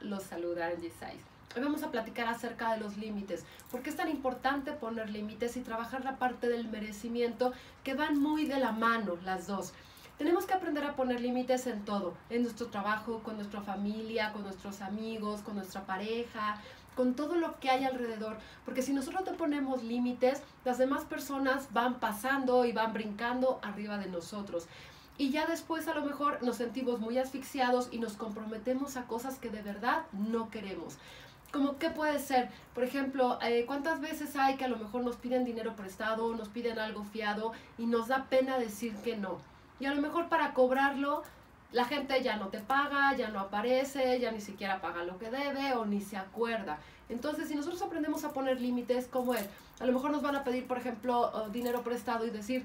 los saluda Angie Saiz. Hoy vamos a platicar acerca de los límites. ¿Por qué es tan importante poner límites y trabajar la parte del merecimiento que van muy de la mano las dos? Tenemos que aprender a poner límites en todo, en nuestro trabajo, con nuestra familia, con nuestros amigos, con nuestra pareja, con todo lo que hay alrededor. Porque si nosotros te ponemos límites, las demás personas van pasando y van brincando arriba de nosotros. Y ya después a lo mejor nos sentimos muy asfixiados y nos comprometemos a cosas que de verdad no queremos. Como qué puede ser, por ejemplo, eh, ¿cuántas veces hay que a lo mejor nos piden dinero prestado, nos piden algo fiado y nos da pena decir que no? Y a lo mejor para cobrarlo, la gente ya no te paga, ya no aparece, ya ni siquiera paga lo que debe o ni se acuerda. Entonces, si nosotros aprendemos a poner límites, como es? A lo mejor nos van a pedir, por ejemplo, dinero prestado y decir,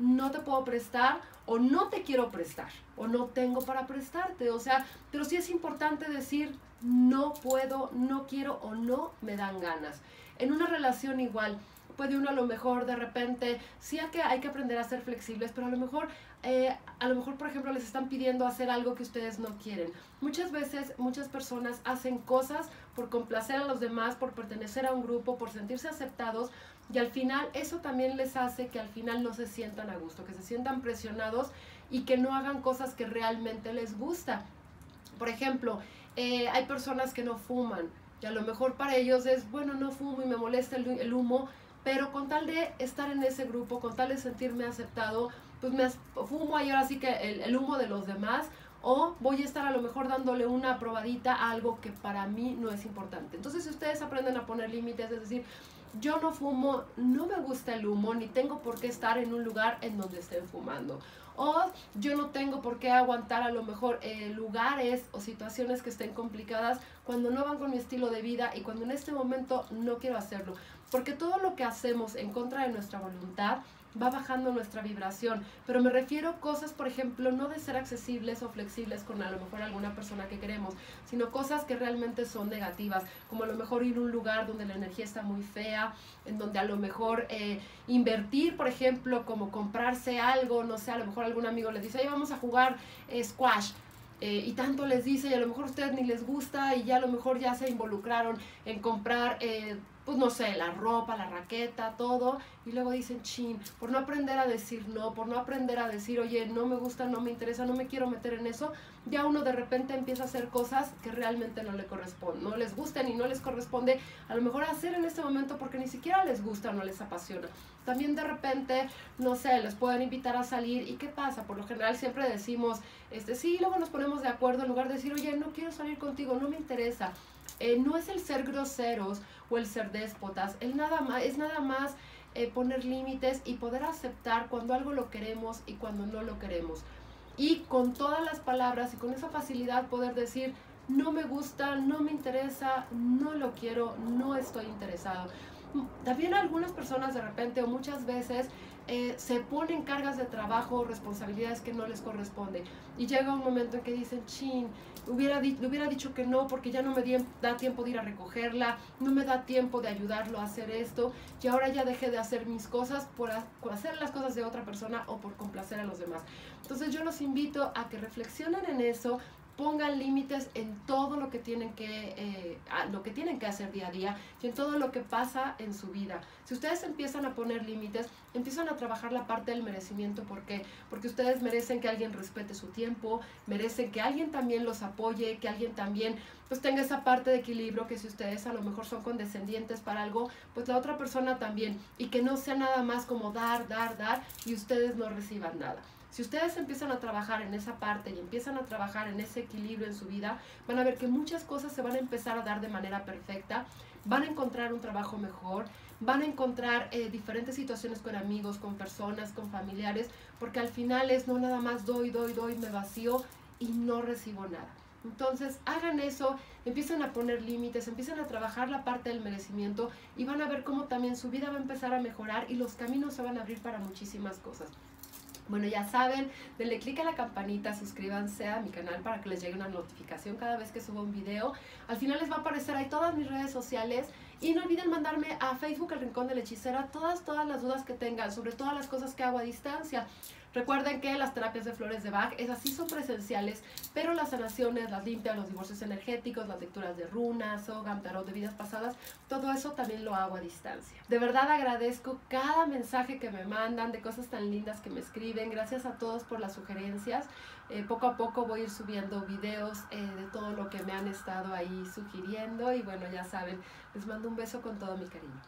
no te puedo prestar o no te quiero prestar o no tengo para prestarte. O sea, pero sí es importante decir, no puedo, no quiero o no me dan ganas. En una relación igual, puede uno a lo mejor de repente, sí hay que, hay que aprender a ser flexibles, pero a lo mejor, eh, a lo mejor, por ejemplo, les están pidiendo hacer algo que ustedes no quieren. Muchas veces, muchas personas hacen cosas por complacer a los demás, por pertenecer a un grupo, por sentirse aceptados, y al final eso también les hace que al final no se sientan a gusto, que se sientan presionados y que no hagan cosas que realmente les gusta. Por ejemplo, eh, hay personas que no fuman, y a lo mejor para ellos es, bueno, no fumo y me molesta el humo, pero con tal de estar en ese grupo, con tal de sentirme aceptado, pues me fumo ahí ahora sí que el, humo de los demás o voy a estar a lo mejor dándole una probadita a algo que para mí no es importante. Entonces, si ustedes aprenden a poner límites, es decir, yo no fumo, no me gusta el humo, ni tengo por qué estar en un lugar en donde estén fumando. O yo no tengo por qué aguantar a lo mejor eh, lugares o situaciones que estén complicadas cuando no van con mi estilo de vida y cuando en este momento no quiero hacerlo. Porque todo lo que hacemos en contra de nuestra voluntad va bajando nuestra vibración. Pero me refiero a cosas, por ejemplo, no de ser accesibles o flexibles con a lo mejor alguna persona que queremos, sino cosas que realmente son negativas, como a lo mejor ir a un lugar donde la energía está muy fea, en donde a lo mejor eh, invertir, por ejemplo, como comprarse algo, no sé, a lo mejor algún amigo les dice, ahí vamos a jugar eh, squash. Eh, y tanto les dice y a lo mejor a ustedes ni les gusta y ya a lo mejor ya se involucraron en comprar pues no sé, la ropa, la raqueta, todo, y luego dicen, chin, por no aprender a decir no, por no aprender a decir, oye, no me gusta, no me interesa, no me quiero meter en eso, ya uno de repente empieza a hacer cosas que realmente no le corresponden, no les gustan y no les corresponde a lo mejor hacer en este momento porque ni siquiera les gusta no les apasiona. También de repente, no sé, les pueden invitar a salir y ¿qué pasa? Por lo general siempre decimos, este, sí, luego nos ponemos de acuerdo en lugar de decir, oye, no quiero salir contigo, no me interesa. Eh, no es el ser groseros o el ser es nada más eh, poner límites y poder aceptar cuando algo lo queremos y cuando no lo queremos. Y con todas las palabras y con esa facilidad poder decir, no me gusta, no me interesa, no lo quiero, no estoy interesado. También algunas personas de repente o muchas veces eh, se ponen cargas de trabajo, responsabilidades que no les corresponde. Y llega un momento en que dicen, chin, hubiera, le hubiera dicho que no porque ya no me da tiempo de ir a recogerla, no me da tiempo de ayudarlo a hacer esto y ahora ya dejé de hacer mis cosas por, por hacer las cosas de otra persona o por complacer a los demás. Entonces yo los invito a que reflexionen en eso, pongan límites en todo lo que tienen que eh, lo que tienen que hacer día a día y en todo lo que pasa en su vida. Si ustedes empiezan a poner límites empiezan a trabajar la parte del merecimiento porque porque ustedes merecen que alguien respete su tiempo merecen que alguien también los apoye que alguien también pues tenga esa parte de equilibrio que si ustedes a lo mejor son condescendientes para algo pues la otra persona también y que no sea nada más como dar dar dar y ustedes no reciban nada si ustedes empiezan a trabajar en esa parte y empiezan a trabajar en ese equilibrio en su vida, van a ver que muchas cosas se van a empezar a dar de manera perfecta, van a encontrar un trabajo mejor, van a encontrar eh, diferentes situaciones con amigos, con personas, con familiares, porque al final es no nada más doy, doy, doy, me vacío y no recibo nada. Entonces, hagan eso, empiecen a poner límites, empiecen a trabajar la parte del merecimiento y van a ver cómo también su vida va a empezar a mejorar y los caminos se van a abrir para muchísimas cosas. Bueno, ya saben, denle click a la campanita, suscríbanse a mi canal para que les llegue una notificación cada vez que suba un video. Al final les va a aparecer ahí todas mis redes sociales y no olviden mandarme a Facebook El Rincón de la Hechicera todas, todas las dudas que tengan sobre todas las cosas que hago a distancia. Recuerden que las terapias de flores de Bach, esas sí son presenciales, pero las sanaciones, las limpias, los divorcios energéticos, las lecturas de runas, o tarot de vidas pasadas, todo eso también lo hago a distancia. De verdad agradezco cada mensaje que me mandan, de cosas tan lindas que me escriben. Gracias a todos por las sugerencias. Eh, poco a poco voy a ir subiendo videos eh, de todo lo que me han estado ahí sugiriendo y bueno, ya saben, les mando un beso con todo mi cariño.